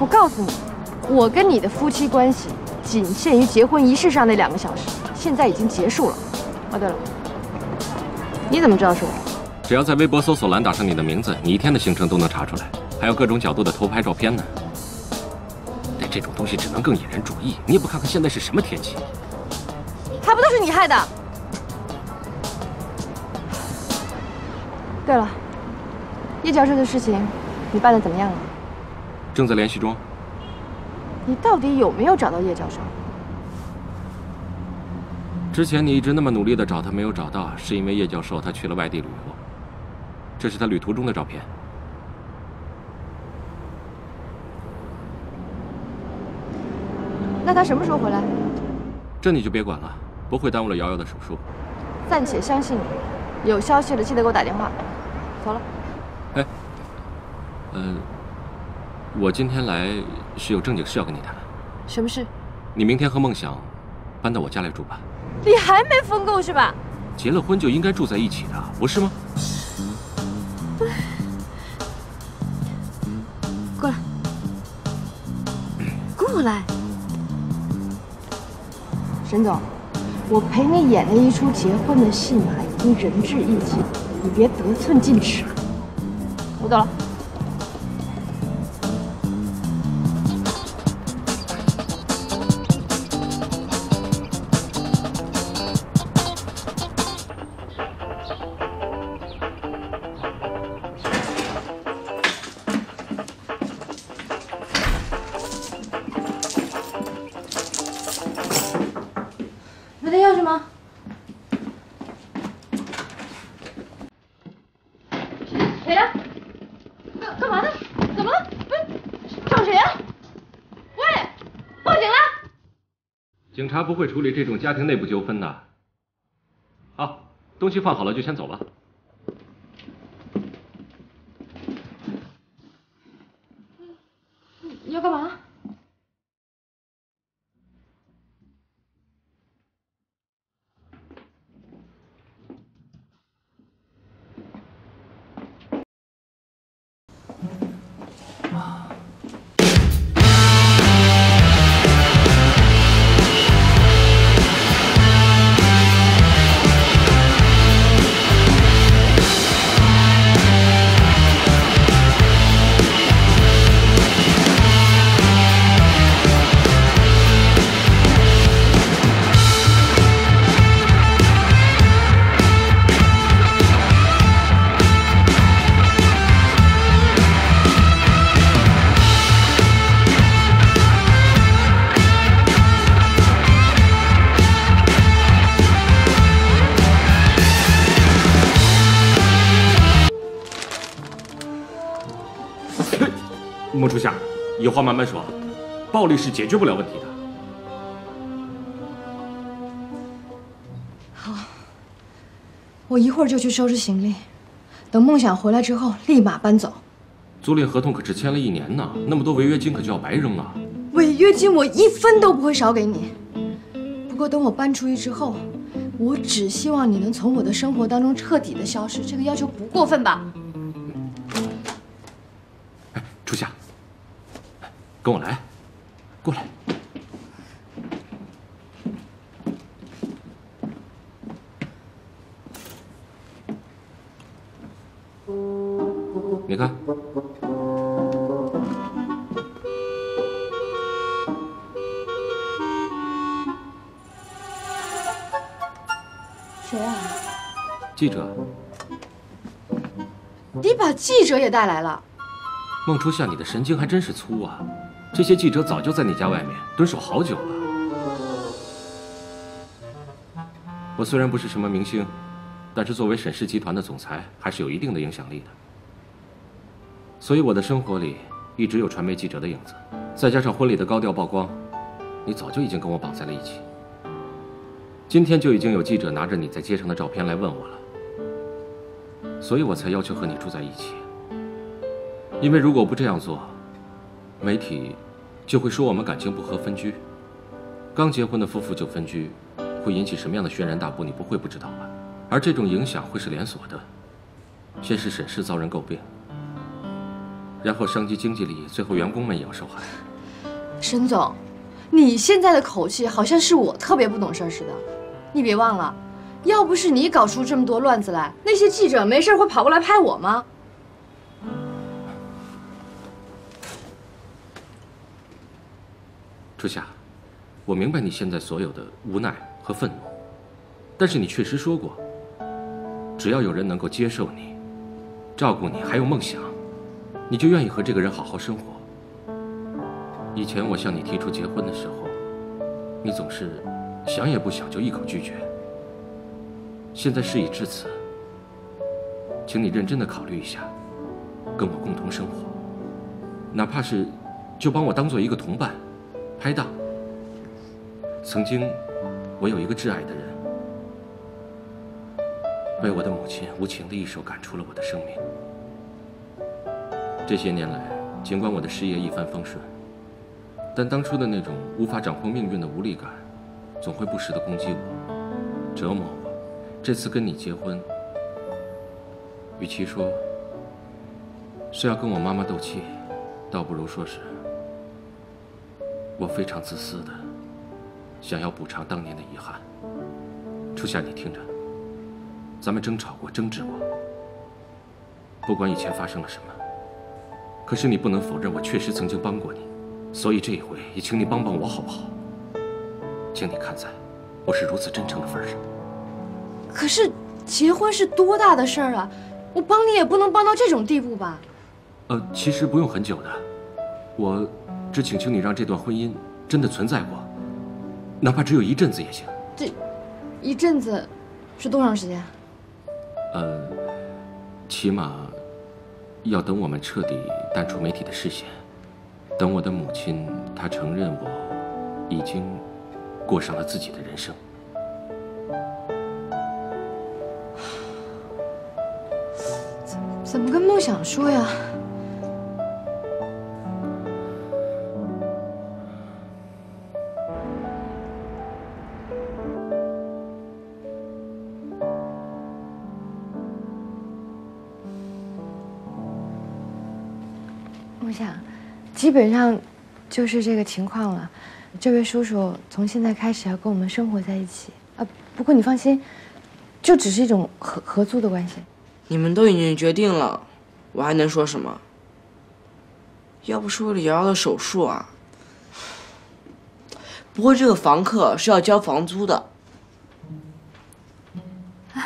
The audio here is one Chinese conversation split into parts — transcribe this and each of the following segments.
我告诉你，我跟你的夫妻关系仅限于结婚仪式上那两个小时，现在已经结束了。哦，对了，你怎么知道是我？只要在微博搜索栏打上你的名字，你一天的行程都能查出来，还有各种角度的偷拍照片呢。但这种东西只能更引人注意，你也不看看现在是什么天气？还不都是你害的？对了，叶教授的事情，你办的怎么样了？正在联系中。你到底有没有找到叶教授？之前你一直那么努力的找他，没有找到，是因为叶教授他去了外地旅游。这是他旅途中的照片。那他什么时候回来？这你就别管了，不会耽误了瑶瑶的手术。暂且相信你，有消息了记得给我打电话。走了。哎，呃，我今天来是有正经事要跟你谈。什么事？你明天和梦想搬到我家来住吧。你还没疯够是吧？结了婚就应该住在一起的，不是吗？过来，过来，沈总，我陪你演了一出结婚的戏码，已经仁至义尽，你别得寸进尺。我走了。察不会处理这种家庭内部纠纷的。好，东西放好了就先走了。你要干嘛？有话慢慢说，暴力是解决不了问题的。好我一会儿就去收拾行李，等梦想回来之后立马搬走。租赁合同可是签了一年呢，那么多违约金可就要白扔了。违约金我一分都不会少给你。不过等我搬出去之后，我只希望你能从我的生活当中彻底的消失，这个要求不过分吧？跟我来，过来。你看，谁啊？记者你把记者也带来了？孟初夏，你的神经还真是粗啊！这些记者早就在你家外面蹲守好久了。我虽然不是什么明星，但是作为沈氏集团的总裁，还是有一定的影响力的。所以我的生活里一直有传媒记者的影子，再加上婚礼的高调曝光，你早就已经跟我绑在了一起。今天就已经有记者拿着你在街上的照片来问我了，所以我才要求和你住在一起。因为如果不这样做，媒体就会说我们感情不和分居。刚结婚的夫妇就分居，会引起什么样的轩然大波？你不会不知道吧？而这种影响会是连锁的，先是沈氏遭人诟病，然后伤及经济利益，最后员工们也要受害。沈总，你现在的口气好像是我特别不懂事儿似的。你别忘了，要不是你搞出这么多乱子来，那些记者没事会跑过来拍我吗？初夏，我明白你现在所有的无奈和愤怒，但是你确实说过，只要有人能够接受你、照顾你，还有梦想，你就愿意和这个人好好生活。以前我向你提出结婚的时候，你总是想也不想就一口拒绝。现在事已至此，请你认真的考虑一下，跟我共同生活，哪怕是就帮我当做一个同伴。拍档。曾经，我有一个挚爱的人，被我的母亲无情的一手赶出了我的生命。这些年来，尽管我的事业一帆风顺，但当初的那种无法掌控命运的无力感，总会不时的攻击我，折磨我。这次跟你结婚，与其说是要跟我妈妈斗气，倒不如说是。我非常自私的，想要补偿当年的遗憾。初夏，你听着，咱们争吵过，争执过，不管以前发生了什么，可是你不能否认，我确实曾经帮过你，所以这一回也请你帮帮我，好不好？请你看在我是如此真诚的份上。可是结婚是多大的事儿啊，我帮你也不能帮到这种地步吧？呃，其实不用很久的，我。只请求你让这段婚姻真的存在过，哪怕只有一阵子也行。这，一阵子，是多长时间？呃，起码要等我们彻底淡出媒体的视线，等我的母亲她承认我已经过上了自己的人生。怎怎么跟梦想说呀？基本上就是这个情况了。这位叔叔从现在开始要跟我们生活在一起啊。不过你放心，就只是一种合合租的关系。你们都已经决定了，我还能说什么？要不是为了瑶瑶的手术啊。不过这个房客是要交房租的。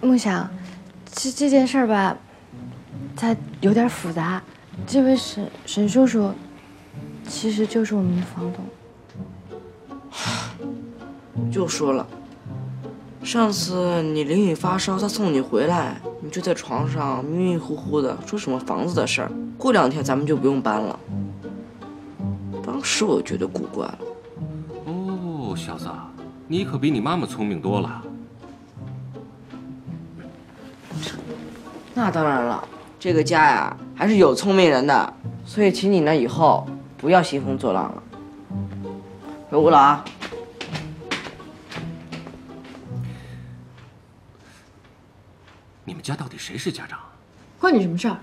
梦想，这这件事儿吧。他有点复杂，这位沈沈叔叔，其实就是我们的房东。就说了，上次你淋雨发烧，他送你回来，你就在床上迷迷糊糊的说什么房子的事儿。过两天咱们就不用搬了。当时我就觉得古怪了。哦，小子，你可比你妈妈聪明多了。那当然了。这个家呀，还是有聪明人的，所以请你呢以后不要兴风作浪了。回屋了啊！你们家到底谁是家长？关你什么事儿？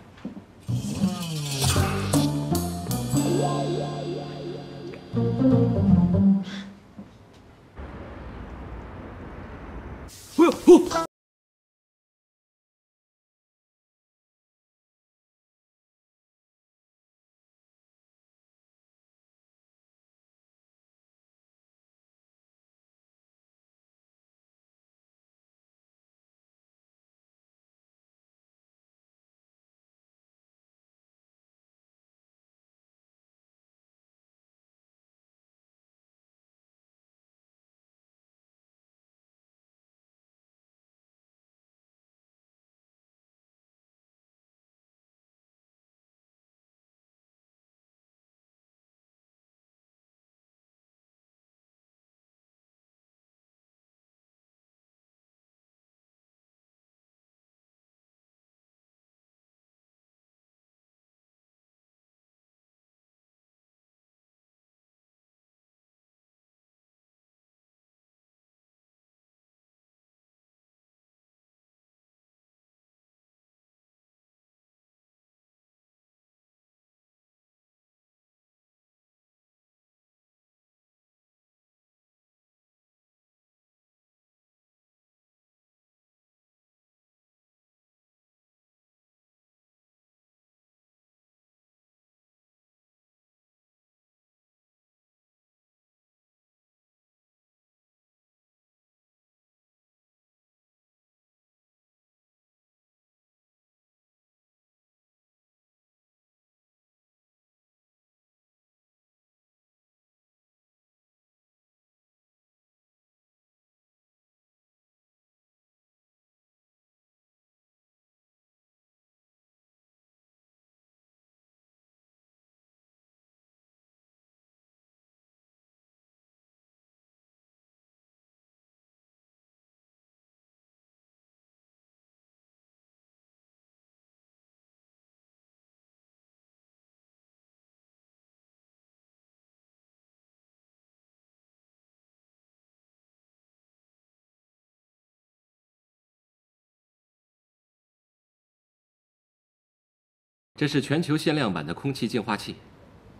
这是全球限量版的空气净化器，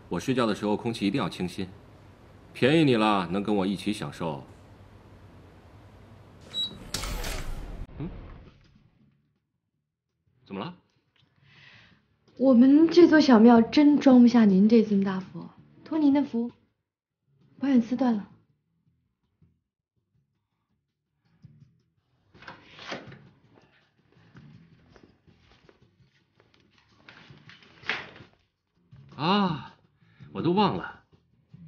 我睡觉的时候空气一定要清新。便宜你了，能跟我一起享受。嗯？怎么了？我们这座小庙真装不下您这尊大佛，托您的福，保险丝断了。啊，我都忘了。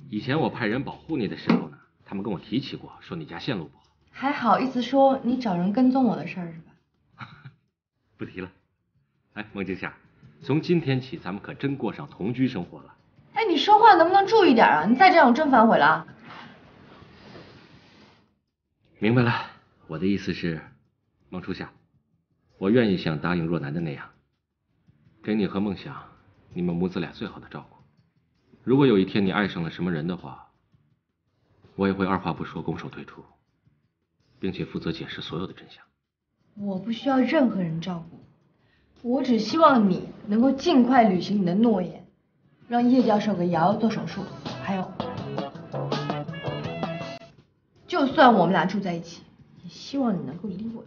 以前我派人保护你的时候呢，他们跟我提起过，说你家线路不好。还好意思说你找人跟踪我的事儿是吧？不提了。哎，孟静夏，从今天起咱们可真过上同居生活了。哎，你说话能不能注意点啊？你再这样我真反悔了。明白了，我的意思是，孟初夏，我愿意像答应若楠的那样，给你和梦想你们母子俩最好的照顾。如果有一天你爱上了什么人的话，我也会二话不说拱手退出，并且负责解释所有的真相。我不需要任何人照顾，我只希望你能够尽快履行你的诺言，让叶教授给瑶瑶做手术。还有，就算我们俩住在一起，也希望你能够离我。